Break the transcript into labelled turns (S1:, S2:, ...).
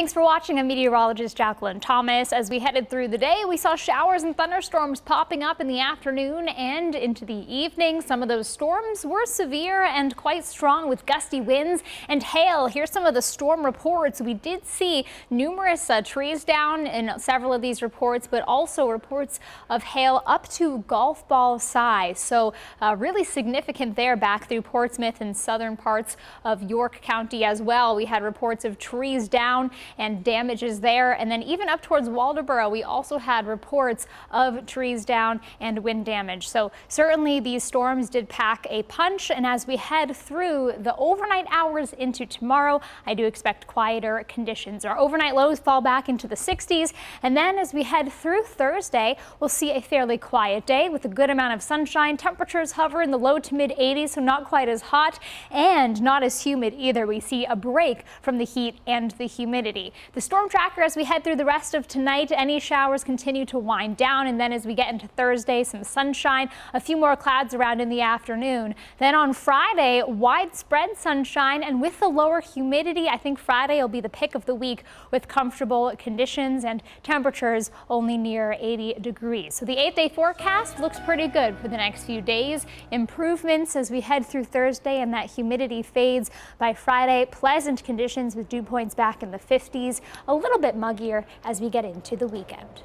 S1: Thanks for watching. I'm meteorologist Jacqueline Thomas. As we headed through the day, we saw showers and thunderstorms popping up in the afternoon and into the evening. Some of those storms were severe and quite strong with gusty winds and hail. Here's some of the storm reports. We did see numerous uh, trees down in several of these reports, but also reports of hail up to golf ball size. So uh, really significant there back through Portsmouth and southern parts of York County as well. We had reports of trees down and damages there. And then even up towards Waldoboro, we also had reports of trees down and wind damage. So certainly these storms did pack a punch. And as we head through the overnight hours into tomorrow, I do expect quieter conditions. Our overnight lows fall back into the 60s. And then as we head through Thursday, we'll see a fairly quiet day with a good amount of sunshine. Temperatures hover in the low to mid 80s, so not quite as hot and not as humid either. We see a break from the heat and the humidity humidity. The storm tracker as we head through the rest of tonight, any showers continue to wind down. And then as we get into Thursday, some sunshine, a few more clouds around in the afternoon. Then on Friday, widespread sunshine and with the lower humidity, I think Friday will be the pick of the week with comfortable conditions and temperatures only near 80 degrees. So the eight day forecast looks pretty good for the next few days. Improvements as we head through Thursday and that humidity fades by Friday. Pleasant conditions with dew points back in the 50s. 50s, a little bit muggier as we get into the weekend.